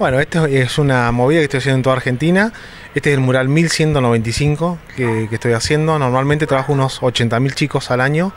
Bueno, esta es una movida que estoy haciendo en toda Argentina. Este es el mural 1195 que, que estoy haciendo. Normalmente trabajo unos 80.000 chicos al año.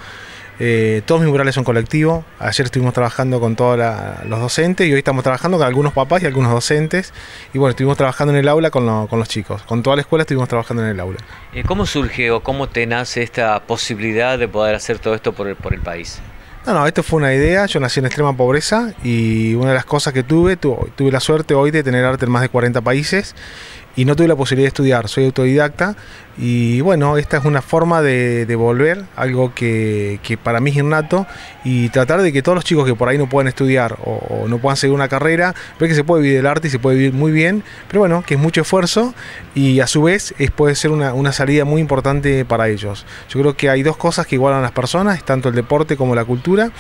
Eh, todos mis murales son colectivos. Ayer estuvimos trabajando con todos los docentes y hoy estamos trabajando con algunos papás y algunos docentes. Y bueno, estuvimos trabajando en el aula con, los chicos. Con toda la escuela estuvimos trabajando en el aula. Eh, ¿Cómo surge o cómo te nace esta posibilidad de poder hacer todo esto por el, por el país? No, no, esto fue una idea. Yo nací en extrema pobreza y una de las cosas que tuve, tuve la suerte hoy de tener arte en más de 40 países y no tuve la posibilidad de estudiar, soy autodidacta y bueno, esta es una forma de, devolver algo que, para mí es innato y tratar de que todos los chicos que por ahí no puedan estudiar o, no puedan seguir una carrera, ver que se puede vivir del arte y se puede vivir muy bien, pero bueno, que es mucho esfuerzo y a su vez es, puede ser una, una salida muy importante para ellos. Yo creo que hay dos cosas que igualan a las personas, tanto el deporte como la cultura.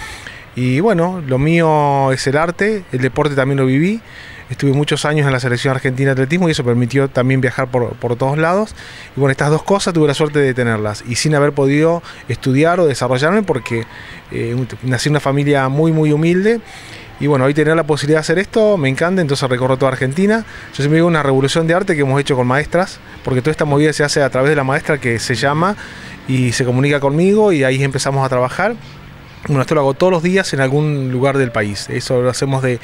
Y bueno, lo mío es el arte, el deporte también lo viví. Estuve muchos años en la selección argentina de atletismo y eso permitió también viajar por, todos lados. Y bueno, estas dos cosas tuve la suerte de tenerlas y sin haber podido estudiar o desarrollarme porque eh, nací en una familia muy, muy humilde. Y bueno, hoy tener la posibilidad de hacer esto me encanta, entonces recorro toda Argentina. Yo siempre digo una revolución de arte que hemos hecho con maestras, porque toda esta movida se hace a través de la maestra que se llama y se comunica conmigo y ahí empezamos a trabajar. Bueno, esto lo hago todos los días en algún lugar del país. Eso lo hacemos de,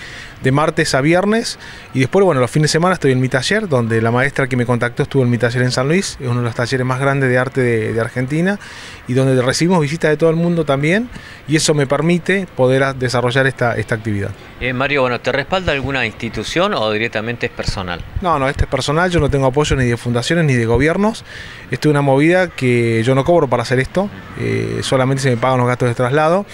martes a viernes. Y después, bueno, los fines de semana estoy en mi taller, donde la maestra que me contactó estuvo en mi taller en San Luis. Es uno de los talleres más grandes de arte de, Argentina. Y donde recibimos visitas de todo el mundo también. Y eso me permite poder desarrollar esta, esta actividad. Eh, Mario, bueno, ¿te respalda alguna institución o directamente es personal? No, no, este es personal. Yo no tengo apoyo ni de fundaciones ni de gobiernos. Esto es una movida que yo no cobro para hacer esto. Eh, solamente se me pagan los gastos de traslado.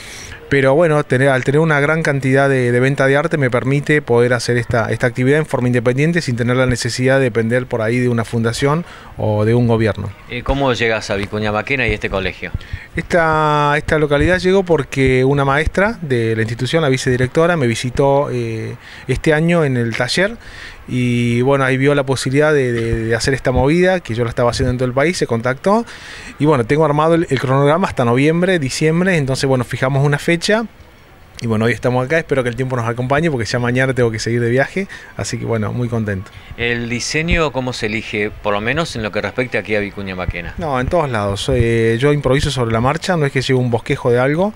Pero bueno, tener, al tener una gran cantidad de, venta de arte me permite poder hacer esta, esta actividad en forma independiente sin tener la necesidad de depender por ahí de una fundación o de un gobierno. ¿Y ¿Cómo llegas a Vicuña Maquena y este colegio? Esta, esta localidad llegó porque una maestra de la institución, la vicedirectora, me visitó eh, este año en el taller y bueno, ahí vio la posibilidad de, hacer esta movida, que yo la estaba haciendo en todo el país, se contactó. Y bueno, tengo armado el, cronograma hasta noviembre, diciembre, entonces bueno, fijamos una fecha. Y bueno, hoy estamos acá, espero que el tiempo nos acompañe porque ya mañana tengo que seguir de viaje, así que bueno, muy contento. ¿El diseño cómo se elige, por lo menos en lo que respecta aquí a Vicuña Maquena? No, en todos lados. Eh, yo improviso sobre la marcha, no es que lleve un bosquejo de algo,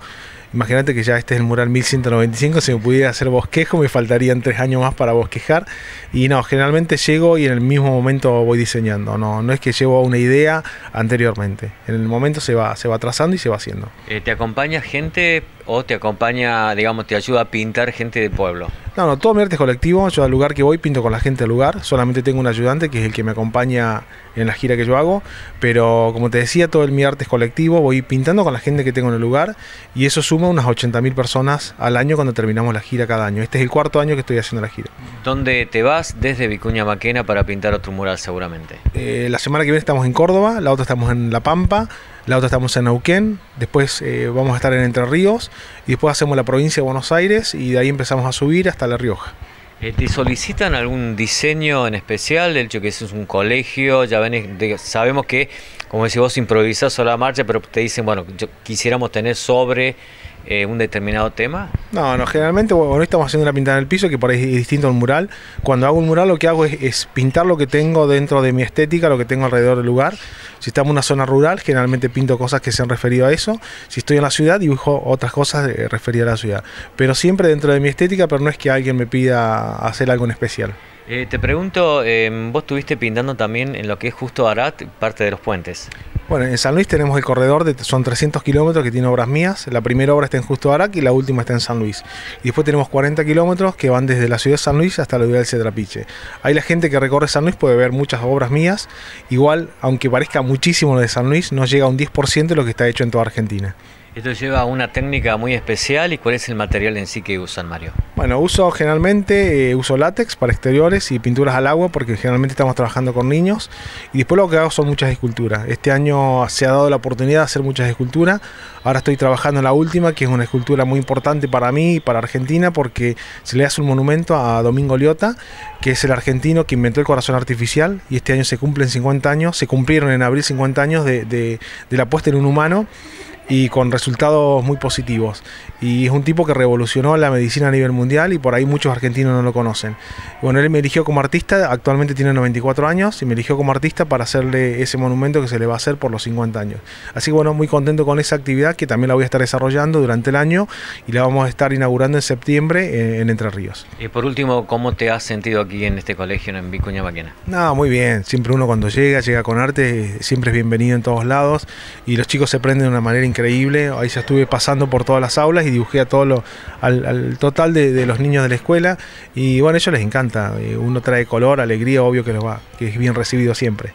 Imagínate que ya este es el mural 1195, si me pudiera hacer bosquejo me faltarían tres años más para bosquejar. Y no, generalmente llego y en el mismo momento voy diseñando. No, no es que llevo una idea anteriormente. En el momento se va, se va trazando y se va haciendo. Eh, ¿Te acompaña gente o te acompaña, digamos, te ayuda a pintar gente de pueblo? No, no, todo mi arte es colectivo. Yo al lugar que voy pinto con la gente del lugar. Solamente tengo un ayudante que es el que me acompaña en la gira que yo hago. Pero como te decía, todo el, mi arte es colectivo. Voy pintando con la gente que tengo en el lugar. Y eso suma unas 80.000 personas al año cuando terminamos la gira cada año. Este es el cuarto año que estoy haciendo la gira. ¿Dónde te vas desde Vicuña Maquena para pintar otro mural seguramente? Eh, la semana que viene estamos en Córdoba, la otra estamos en La Pampa, la otra estamos en Neuquén, después eh, vamos a estar en Entre Ríos y después hacemos la provincia de Buenos Aires y de ahí empezamos a subir hasta La Rioja. Eh, ¿Te solicitan algún diseño en especial? El hecho que es un colegio, ya ven, sabemos que, como decís vos, improvisás sobre la marcha, pero te dicen, bueno, quisiéramos tener sobre eh, un determinado tema? No, no, generalmente, bueno, estamos haciendo una pintada en el piso, que por ahí es distinto al mural. Cuando hago un mural lo que hago es, pintar lo que tengo dentro de mi estética, lo que tengo alrededor del lugar. Si estamos en una zona rural, generalmente pinto cosas que se han referido a eso. Si estoy en la ciudad, dibujo otras cosas referidas a la ciudad. Pero siempre dentro de mi estética, pero no es que alguien me pida hacer algo en especial. Eh, te pregunto, em, vos estuviste pintando también en lo que es justo Arat, parte de los puentes. Bueno, en San Luis tenemos el corredor, de, son 300 kilómetros que tiene obras mías. La primera obra está en Justo Arac y la última está en San Luis. Y después tenemos 40 kilómetros que van desde la ciudad de San Luis hasta la ciudad del Cetrapiche. Ahí la gente que recorre San Luis puede ver muchas obras mías. Igual, aunque parezca muchísimo lo de San Luis, no llega a un 10% de lo que está hecho en toda Argentina. Esto lleva una técnica muy especial y cuál es el material en sí que usan, Mario. Bueno, uso generalmente, eh, uso látex para exteriores y pinturas al agua porque generalmente estamos trabajando con niños y después lo que hago son muchas esculturas. Este año se ha dado la oportunidad de hacer muchas esculturas. Ahora estoy trabajando en la última, que es una escultura muy importante para mí y para Argentina porque se le hace un monumento a Domingo Liota, que es el argentino que inventó el corazón artificial y este año se cumplen 50 años, se cumplieron en abril 50 años de, de la puesta en un humano y con resultados muy positivos. Y es un tipo que revolucionó la medicina a nivel mundial y por ahí muchos argentinos no lo conocen. Bueno, él me eligió como artista, actualmente tiene 94 años y me eligió como artista para hacerle ese monumento que se le va a hacer por los 50 años. Así que bueno, muy contento con esa actividad que también la voy a estar desarrollando durante el año y la vamos a estar inaugurando en septiembre en, Entre Ríos. Y por último, ¿cómo te has sentido aquí en este colegio en Vicuña Maquena? No, muy bien. Siempre uno cuando llega, llega con arte, siempre es bienvenido en todos lados y los chicos se prenden de una manera increíble. Ahí ya estuve pasando por todas las aulas y dibujé a todo lo, al, total de, los niños de la escuela y bueno, a ellos les encanta. Eh, uno trae color, alegría, obvio que, lo va, que es bien recibido siempre.